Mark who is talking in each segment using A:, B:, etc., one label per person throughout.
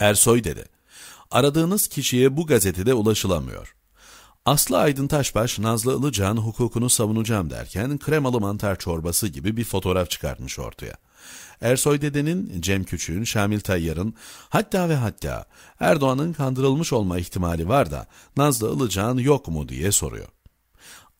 A: Ersoy Dede Aradığınız kişiye bu gazetede ulaşılamıyor. Aslı Aydın Taşbaş, Nazlı Ilıcağ'ın hukukunu savunacağım derken kremalı mantar çorbası gibi bir fotoğraf çıkartmış ortaya. Ersoy Dede'nin, Cem Küçük'ün, Şamil Tayyar'ın, hatta ve hatta Erdoğan'ın kandırılmış olma ihtimali var da Nazlı Ilıcağ'ın yok mu diye soruyor.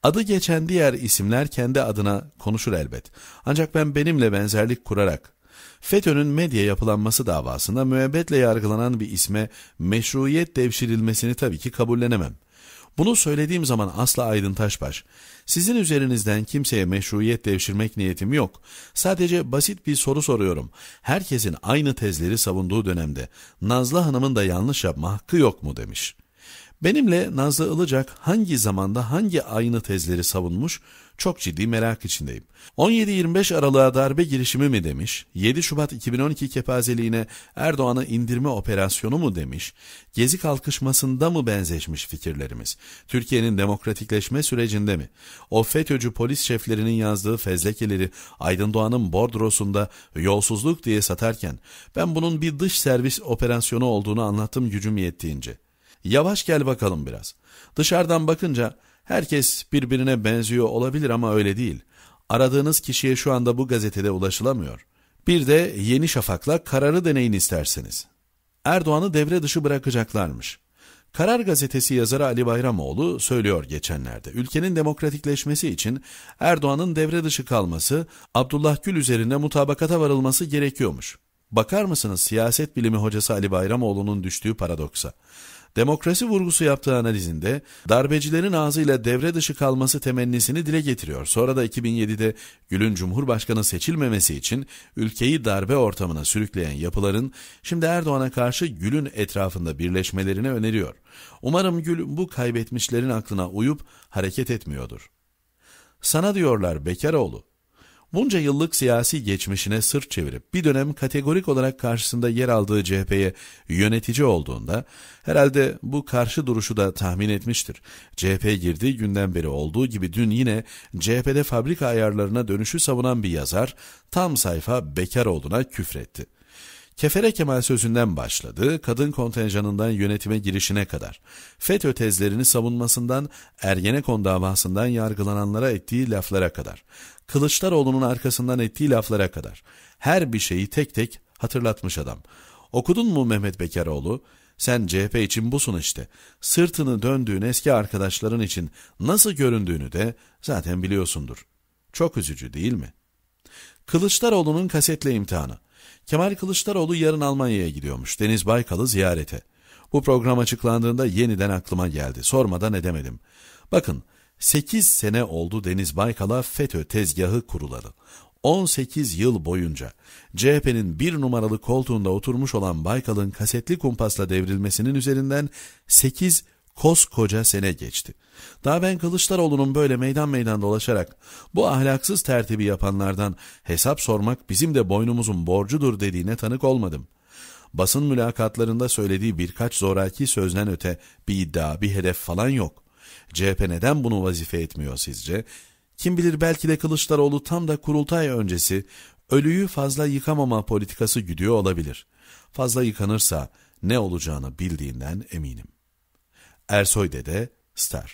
A: Adı geçen diğer isimler kendi adına konuşur elbet. Ancak ben benimle benzerlik kurarak FETÖ'nün medya yapılanması davasında müebbetle yargılanan bir isme meşruiyet devşirilmesini tabii ki kabullenemem. Bunu söylediğim zaman asla Aydın Taşbaş, sizin üzerinizden kimseye meşruiyet devşirmek niyetim yok. Sadece basit bir soru soruyorum. Herkesin aynı tezleri savunduğu dönemde Nazlı Hanım'ın da yanlış yapma hakkı yok mu demiş.'' Benimle Nazlı Ilıcak hangi zamanda hangi aynı tezleri savunmuş çok ciddi merak içindeyim. 17-25 Aralık'a darbe girişimi mi demiş, 7 Şubat 2012 kepazeliğine Erdoğan'ı indirme operasyonu mu demiş, Gezi kalkışmasında mı benzeşmiş fikirlerimiz, Türkiye'nin demokratikleşme sürecinde mi, o FETÖ'cü polis şeflerinin yazdığı fezlekeleri Aydın Doğan'ın bordrosunda yolsuzluk diye satarken ben bunun bir dış servis operasyonu olduğunu anlattım gücüm yettiğince.'' Yavaş gel bakalım biraz. Dışarıdan bakınca herkes birbirine benziyor olabilir ama öyle değil. Aradığınız kişiye şu anda bu gazetede ulaşılamıyor. Bir de Yeni Şafak'la kararı deneyin isterseniz. Erdoğan'ı devre dışı bırakacaklarmış. Karar gazetesi yazarı Ali Bayramoğlu söylüyor geçenlerde. Ülkenin demokratikleşmesi için Erdoğan'ın devre dışı kalması, Abdullah Gül üzerinde mutabakata varılması gerekiyormuş. Bakar mısınız siyaset bilimi hocası Ali Bayramoğlu'nun düştüğü paradoksa? Demokrasi vurgusu yaptığı analizinde darbecilerin ağzıyla devre dışı kalması temennisini dile getiriyor. Sonra da 2007'de Gül'ün Cumhurbaşkanı seçilmemesi için ülkeyi darbe ortamına sürükleyen yapıların şimdi Erdoğan'a karşı Gül'ün etrafında birleşmelerini öneriyor. Umarım Gül bu kaybetmişlerin aklına uyup hareket etmiyordur. Sana diyorlar Bekaroğlu, Bunca yıllık siyasi geçmişine sırt çevirip bir dönem kategorik olarak karşısında yer aldığı CHP'ye yönetici olduğunda herhalde bu karşı duruşu da tahmin etmiştir. CHP girdiği günden beri olduğu gibi dün yine CHP'de fabrika ayarlarına dönüşü savunan bir yazar tam sayfa bekar olduğuna küfretti. Kefere Kemal sözünden başladı, kadın kontenjanından yönetime girişine kadar. FETÖ tezlerini savunmasından, Ergenekon davasından yargılananlara ettiği laflara kadar. Kılıçdaroğlu'nun arkasından ettiği laflara kadar. Her bir şeyi tek tek hatırlatmış adam. Okudun mu Mehmet Bekaroğlu? Sen CHP için busun işte. Sırtını döndüğün eski arkadaşların için nasıl göründüğünü de zaten biliyorsundur. Çok üzücü değil mi? Kılıçdaroğlu'nun kasetle imtihanı. Kemal Kılıçdaroğlu yarın Almanya'ya gidiyormuş Deniz Baykal'ı ziyarete. Bu program açıklandığında yeniden aklıma geldi. Sormadan edemedim. Bakın 8 sene oldu Deniz Baykal'a FETÖ tezgahı kurulalı. 18 yıl boyunca CHP'nin bir numaralı koltuğunda oturmuş olan Baykal'ın kasetli kumpasla devrilmesinin üzerinden 8 koskoca sene geçti. Daha ben Kılıçdaroğlu'nun böyle meydan meydan dolaşarak bu ahlaksız tertibi yapanlardan hesap sormak bizim de boynumuzun borcudur dediğine tanık olmadım. Basın mülakatlarında söylediği birkaç zoraki sözden öte bir iddia, bir hedef falan yok. CHP neden bunu vazife etmiyor sizce? Kim bilir belki de Kılıçdaroğlu tam da kurultay öncesi ölüyü fazla yıkamama politikası güdüyor olabilir. Fazla yıkanırsa ne olacağını bildiğinden eminim. Ersoy Dede, Star